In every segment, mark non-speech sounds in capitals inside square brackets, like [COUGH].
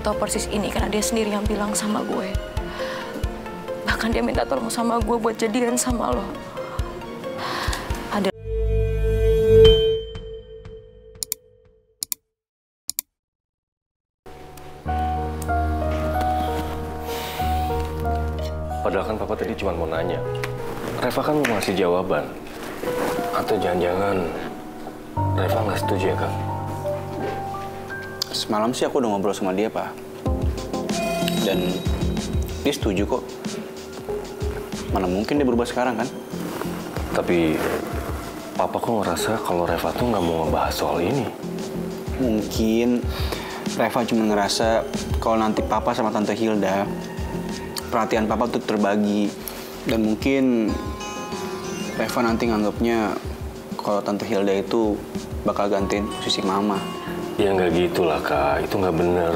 gue tahu persis ini karena dia sendiri yang bilang sama gue. Bahkan dia minta tolong sama gue buat jadian sama lo. Ada Padahal kan papa tadi cuma mau nanya. Reva kan mau ngasih jawaban. Atau jangan-jangan Reva nggak setuju ya kak? Semalam sih aku udah ngobrol sama dia, Pak. Dan dia setuju kok. Mana mungkin dia berubah sekarang kan? Tapi papa kok ngerasa kalau Reva tuh nggak mau ngebahas soal ini. Mungkin Reva cuma ngerasa kalau nanti Papa sama Tante Hilda, perhatian Papa tuh terbagi. Dan mungkin Reva nanti nganggapnya kalau Tante Hilda itu bakal gantiin posisi Mama. Ya nggak gitu lah kak, itu nggak bener.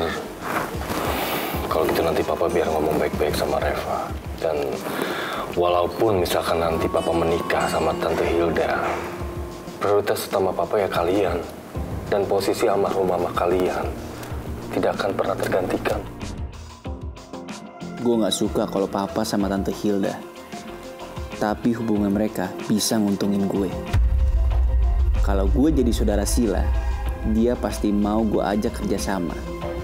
Kalau gitu nanti papa biar ngomong baik-baik sama Reva. Dan walaupun misalkan nanti papa menikah sama Tante Hilda, prioritas utama papa ya kalian. Dan posisi almarhum mama kalian tidak akan pernah tergantikan. Gue nggak suka kalau Papa sama Tante Hilda. Tapi hubungan mereka bisa nguntungin gue. Kalau gue jadi saudara Sila, dia pasti mau gue ajak kerjasama.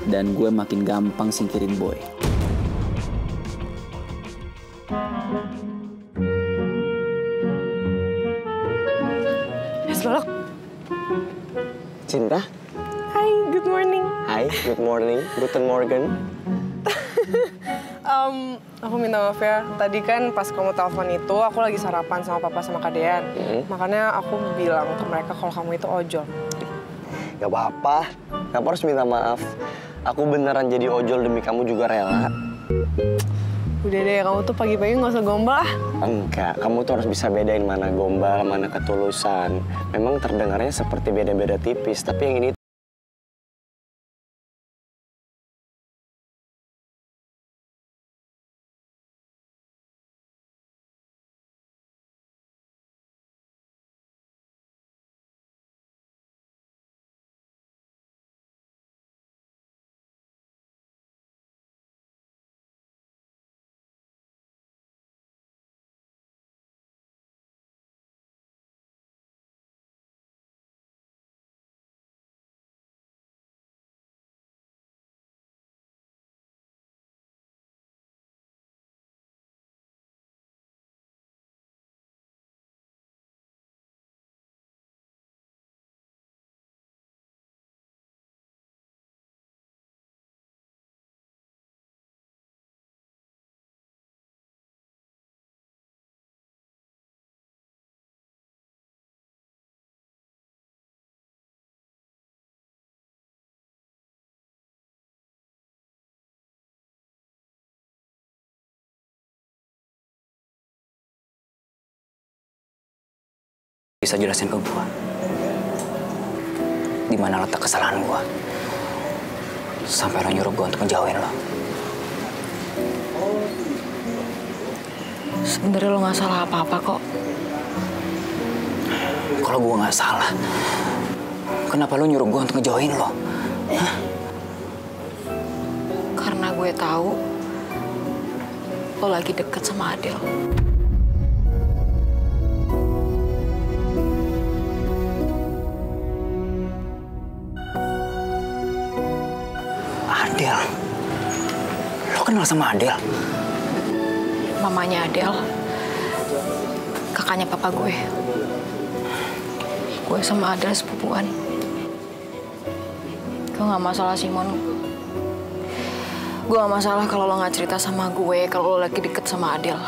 Dan gue makin gampang singkirin boy. es balok. Cinta, Hai, good morning. hai, good morning, guten morgen. [LAUGHS] Um, aku minta maaf ya, tadi kan pas kamu telepon itu aku lagi sarapan sama papa sama Kak Dean. Makanya aku bilang ke mereka kalau kamu itu ojol. Gak apa-apa, kamu harus minta maaf. Aku beneran jadi ojol demi kamu juga rela. Udah deh, kamu tuh pagi-pagi nggak usah gombal ah. Enggak, kamu tuh harus bisa bedain mana gombal, mana ketulusan. Memang terdengarnya seperti beda-beda tipis, tapi yang ini Bisa jelasin ke gue. Di mana letak kesalahan gue. Sampai lo nyuruh gue untuk ngejauhin lo. Sebenarnya lo nggak salah apa-apa kok. Kalau gue nggak salah, kenapa lo nyuruh gue untuk ngejauhin lo? Karena gue tahu lo lagi deket sama Adel. Adel. Lo kenal sama Adel? Mamanya Adel, kakaknya papa gue. Gue sama Adel sepupuan. Gue nggak masalah Simon. Gue gak masalah kalau lo nggak cerita sama gue kalau lo lagi deket sama Adel.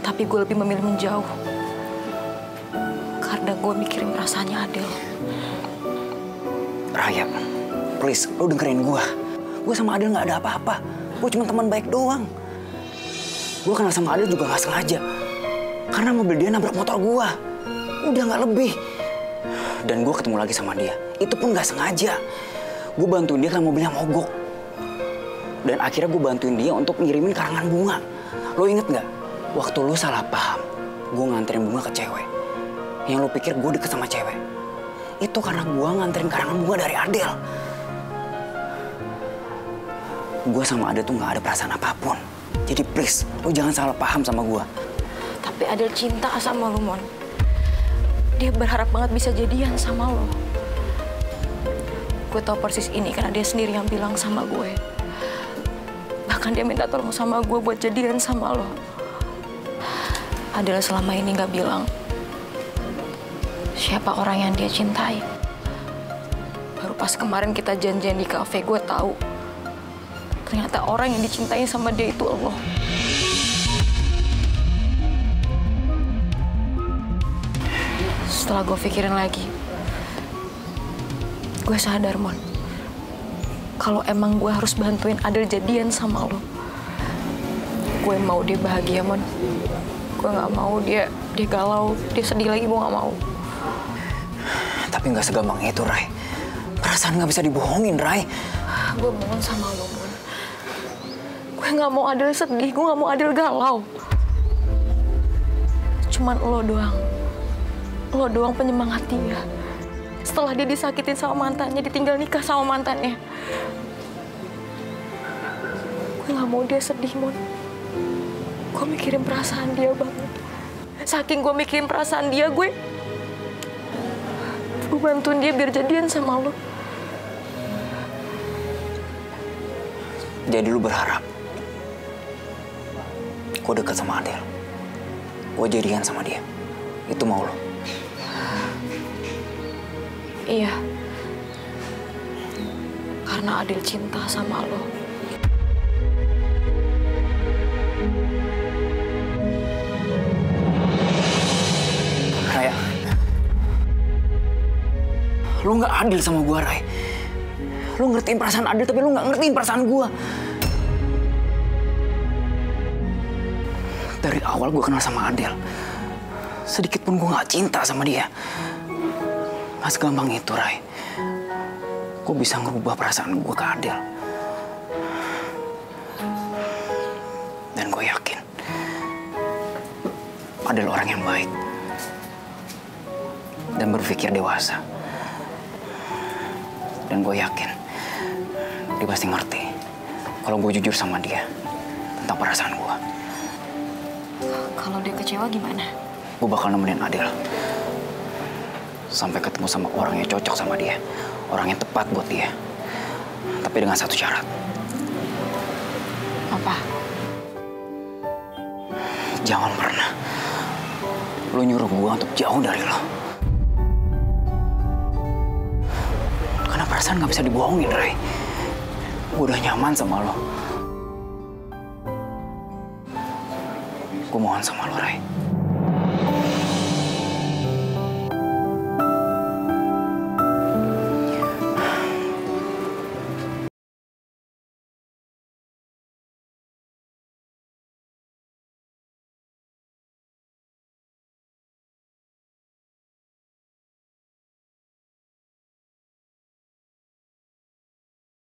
Tapi gue lebih memilih menjauh. Karena gue mikirin perasaannya Adel. Raya, please, lo dengerin gue. Gue sama Adel nggak ada apa-apa. Gue cuma teman baik doang. Gue kenal sama Adel juga nggak sengaja. Karena mobil dia nabrak motor gue. Udah nggak lebih. Dan gue ketemu lagi sama dia. Itu pun nggak sengaja. Gue bantuin dia karena mobilnya mogok. Dan akhirnya gue bantuin dia untuk ngirimin karangan bunga. Lo inget nggak? Waktu lo salah paham, gue nganterin bunga ke cewek. Yang lo pikir gue deket sama cewek. Itu karena gue nganterin karangan bunga dari Adel. Gue sama Adel tuh nggak ada perasaan apa pun. Jadi please, lo jangan salah paham sama gue. Tapi Adel cinta sama lo, Mon. Dia berharap banget bisa jadian sama lo. Gue tau persis ini karena dia sendiri yang bilang sama gue. Bahkan dia minta tolong sama gue buat jadian sama lo. Adel selama ini nggak bilang siapa orang yang dia cintai. Baru pas kemarin kita janjian di kafe, gue tahu ternyata orang yang dicintai sama dia itu Allah. Setelah gue pikirin lagi, gue sadar, Mon. Kalau emang gue harus bantuin Adel jadian sama lo. Gue mau dia bahagia, Mon. Gue gak mau dia dia galau, dia sedih lagi, gue gak mau. Tapi nggak segampang itu, Rai. Perasaan nggak bisa dibohongin, Rai. Gue mohon sama lo, Mon. Gue gak mau Adel sedih, gue gak mau Adel galau. Cuman lo doang. Lo doang penyemangat dia. Setelah dia disakitin sama mantannya, ditinggal nikah sama mantannya. Gue gak mau dia sedih, Mon. Gue mikirin perasaan dia banget. Saking gue mikirin perasaan dia, gue... Gue bantuin dia biar jadian sama lo. Jadi lu berharap gue deket sama Adel. Gue jadian sama dia. Itu mau lo. Iya. Karena Adil cinta sama lo. Raya. Lu nggak adil sama gua, Ray. Lu ngertiin perasaan Adil, tapi lu nggak ngertiin perasaan gua. Dari awal gua kenal sama Adil. Sedikit pun gua nggak cinta sama dia. Gak segampang itu, Ray. Gue bisa ngerubah perasaan gue ke Adil. Dan gue yakin, Adil orang yang baik dan berpikir dewasa. Dan gue yakin dia pasti ngerti kalau gue jujur sama dia tentang perasaan gue. Kalau dia kecewa gimana? Gue bakal nemenin Adil sampai ketemu sama orang yang cocok sama dia, orang yang tepat buat dia. Tapi dengan satu syarat, Apa? jangan pernah lu nyuruh gue untuk jauh dari lo. Karena perasaan nggak bisa dibohongin, Ray. Gue udah nyaman sama lo. Gue mohon sama lo, Ray.